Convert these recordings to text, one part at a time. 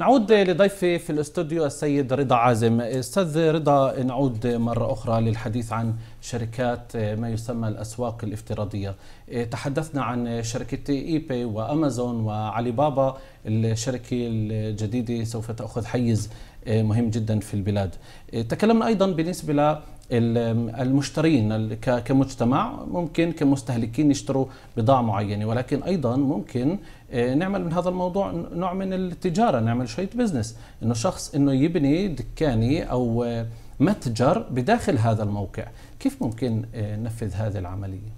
نعود لضيفي في الاستوديو السيد رضا عازم. أستاذ رضا نعود مرة أخرى للحديث عن شركات ما يسمى الأسواق الافتراضية. تحدثنا عن شركة إي باي وأمازون وعلي بابا الشركة الجديدة سوف تأخذ حيز مهم جدا في البلاد. تكلمنا أيضا بالنسبة المشترين كمجتمع ممكن كمستهلكين يشتروا بضاعة معينة. ولكن أيضا ممكن آه، نعمل من هذا الموضوع نوع من التجارة نعمل شوية بزنس إنه شخص إنه يبني دكاني أو آه، متجر بداخل هذا الموقع. كيف ممكن آه، ننفذ هذه العملية؟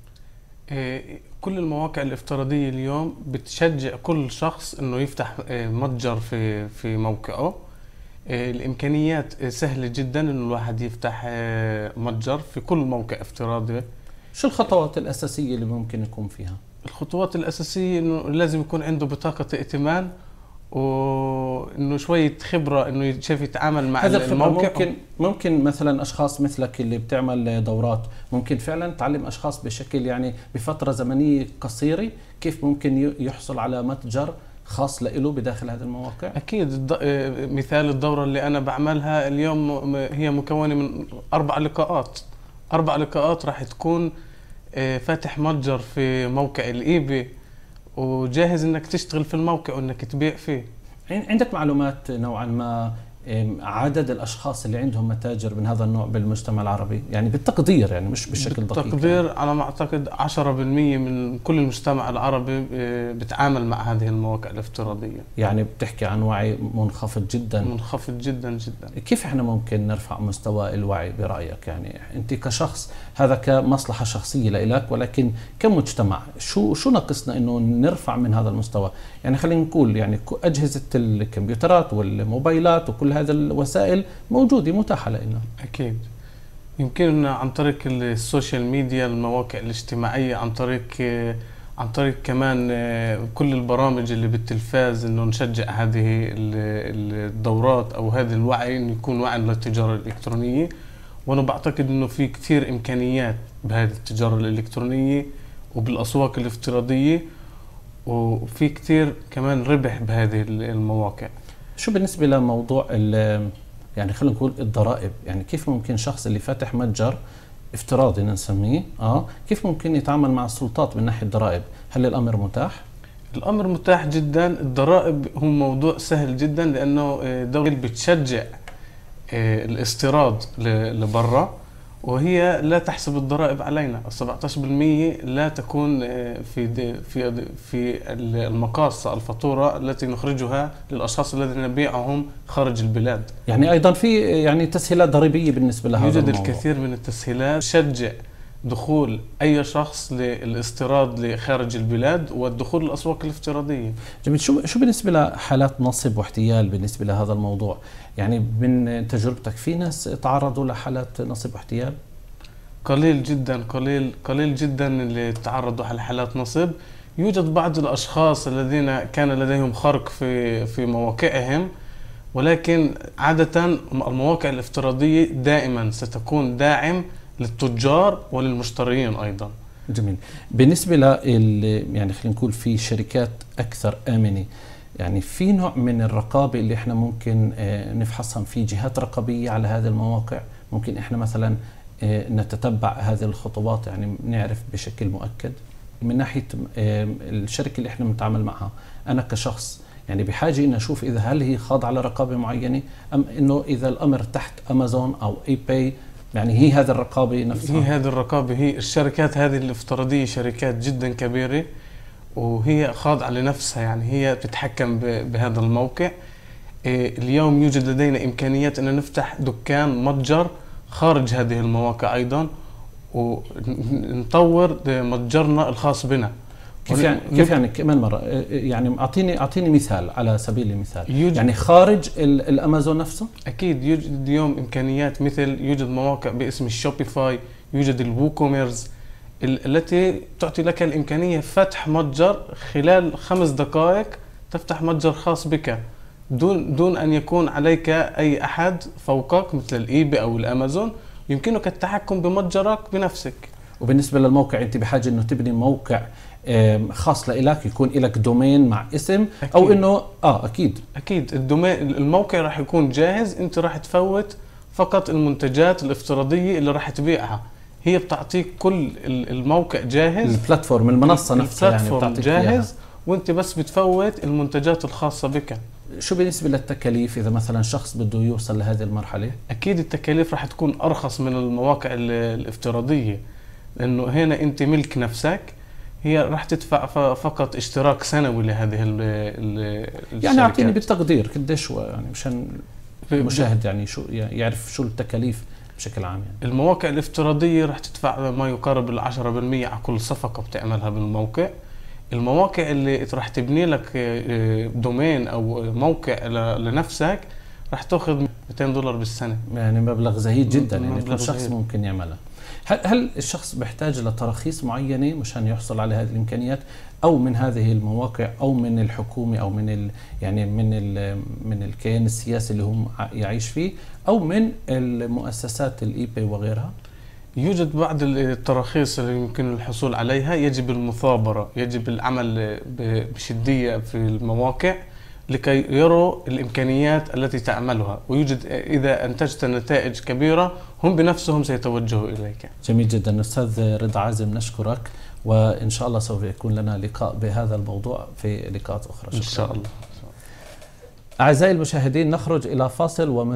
كل المواقع الافتراضية اليوم بتشجع كل شخص إنه يفتح متجر في في موقعه. الإمكانيات سهله جدا إنه الواحد يفتح آه، متجر في كل موقع افتراضي. شو الخطوات الأساسية اللي ممكن يكون فيها؟ الخطوات الأساسية إنه لازم يكون عنده بطاقة ائتمان وإنه شوية خبرة إنه كيف يتعامل مع هذا الموقع. ممكن ممكن مثلا أشخاص مثلك اللي بتعمل دورات ممكن فعلا تعلم أشخاص بشكل يعني بفترة زمنية قصيرة كيف ممكن يحصل على متجر خاص له بداخل هذه المواقع؟ أكيد. آه، مثال الدورة اللي أنا بعملها اليوم هي مكونة من أربع لقاءات. أربع لقاءات راح تكون آه، فاتح متجر في موقع الإيبي وجاهز إنك تشتغل في الموقع وإنك تبيع فيه. عندك معلومات نوعا ما عدد الأشخاص اللي عندهم متاجر من هذا النوع بالمجتمع العربي يعني بالتقدير يعني مش بشكل دقيق بالتقدير يعني. على ما أعتقد 10% من كل المجتمع العربي آه، بتعامل مع هذه المواقع الافتراضية. يعني بتحكي عن وعي منخفض جدا. منخفض جدا جدا. كيف إحنا ممكن نرفع مستوى الوعي برأيك؟ يعني أنت كشخص هذا كمصلحة شخصية لك ولكن كمجتمع شو شو ناقصنا إنه نرفع من هذا المستوى؟ يعني خلينا نقول يعني أجهزة الكمبيوترات والموبايلات وكل هذه الوسائل موجودة متاحة لنا أكيد. يمكننا عن طريق ال social media المواقع الاجتماعية عن طريق عن طريق كمان كل البرامج اللي بالتلفاز إنه نشجع هذه الدورات أو هذا الوعي إنه يكون وعي للتجارة الإلكترونية. وأنا بعتقد إنه في كثير إمكانيات بهذه التجارة الإلكترونية وبالأسواق الافتراضية وفي كثير كمان ربح بهذه المواقع. شو بالنسبة لموضوع يعني خلينا نقول الضرائب؟ يعني كيف ممكن شخص اللي فاتح متجر افتراضي نسميه آه كيف ممكن يتعامل مع السلطات من ناحية الضرائب هل الأمر متاح؟ الأمر متاح جدا. الضرائب هو موضوع سهل جدا لأنه الدولة بتشجع آه، الاستيراد لبرا. وهي لا تحسب الضرائب علينا. 17% لا تكون آه، في في في المقاصة الفاتورة التي نخرجها للأشخاص الذين نبيعهم خارج البلاد. يعني أيضا في يعني تسهيلات ضريبية بالنسبة لهذا يوجد الموضوع. الكثير من التسهيلات. تشجع دخول أي شخص للاستيراد لخارج البلاد والدخول للأسواق الافتراضية. جميل شو شو بالنسبة لحالات نصب واحتيال بالنسبة لهذا الموضوع؟ يعني من تجربتك في ناس تعرضوا لحالات نصب واحتيال؟ قليل جدا قليل قليل جدا اللي تعرضوا لحالات نصب يوجد بعض الأشخاص الذين كان لديهم خرق في في مواقعهم ولكن عادة المواقع الافتراضية دائما ستكون داعم للتجار وللمشترين أيضا. جميل. بالنسبة ل يعني خلينا نقول في شركات أكثر آمنة يعني في نوع من الرقابة اللي إحنا ممكن آه، نفحصها؟ في جهات رقابية على هذه المواقع؟ ممكن إحنا مثلا آه، نتتبع هذه الخطوات؟ يعني نعرف بشكل مؤكد؟ من ناحية الشركة اللي إحنا بنتعامل معها أنا كشخص يعني بحاجة إني أشوف إذا هل هي خاضعة لرقابة معينة؟ أم إنه إذا الأمر تحت أمازون أو اي باي يعني هي هذه الرقابة نفسها. هي هذه الرقابة هي الشركات هذه الافتراضية شركات جدا كبيرة وهي خاضعة لنفسها يعني هي تتحكم بهذا الموقع. إيه، اليوم يوجد لدينا إمكانيات أن نفتح دكان متجر خارج هذه المواقع أيضا ونطور متجرنا الخاص بنا. كيف يعني كيف يعني كمان مرة؟ يعني اعطيني أعطيني مثال على سبيل المثال. يوجد يعني خارج الأمازون نفسه؟ أكيد يوجد اليوم إمكانيات مثل يوجد مواقع باسم الشوبيفاي يوجد ال WooCommerce التي تعطي لك الإمكانية فتح متجر خلال خمس دقائق تفتح متجر خاص بك. دون دون أن يكون عليك أي أحد فوقك مثل ال eBay أو الأمازون يمكنك التحكم بمتجرك بنفسك. وبالنسبة للموقع أنت بحاجة إنه تبني موقع خاص لإلك يكون لك domain مع اسم أو أكيد. انه آه أكيد. أكيد. ال domain الموقع راح يكون جاهز أنت راح تفوت فقط المنتجات الافتراضية اللي راح تبيعها. هي بتعطيك كل ال- الموقع جاهز. البلاتفورم المنصة نفسها يعني البلاتفورم بتعطيك إياها. جاهز وأنت بس بتفوت المنتجات الخاصة بك. شو بالنسبة للتكاليف؟ إذا مثلا شخص بده يوصل لهذه المرحلة. أكيد التكاليف راح تكون أرخص من المواقع ال- الافتراضية. لأنه هنا أنت ملك نفسك هي راح تدفع فقط اشتراك سنوي لهذه ال ال يعني أعطيني. بالتقدير قديش هو يعني مشان المشاهد يعني شو يعرف شو التكاليف بشكل عام يعني المواقع الافتراضية راح تدفع ما يقارب العشرة بالمية على كل صفقة بتعملها بالموقع المواقع اللي راح تبني لك آه، دومين أو موقع لنفسك راح تأخذ 200 دولار بالسنة يعني مبلغ زهيد جدا يعني كل شخص. ممكن يعملها هل هل الشخص بيحتاج لتراخيص معينة مشان يحصل على هذه الإمكانيات؟ أو من هذه المواقع أو من الحكومة أو من ال يعني من ال من الكيان السياسي اللي هم يعيش فيه أو من المؤسسات الاي بي وغيرها؟ يوجد بعض التراخيص اللي يمكن الحصول عليها. يجب المثابرة يجب العمل بجدية في المواقع. لكي يروا الإمكانيات التي تعملها. ويوجد إذا أنتجت نتائج كبيرة هم بنفسهم سيتوجهوا إليك. جميل جدا. أستاذ رضا عازم نشكرك. وإن شاء الله سوف يكون لنا لقاء بهذا الموضوع في لقاءات أخرى. شكرا. شاء الله. أعزائي المشاهدين نخرج إلى فاصل ومن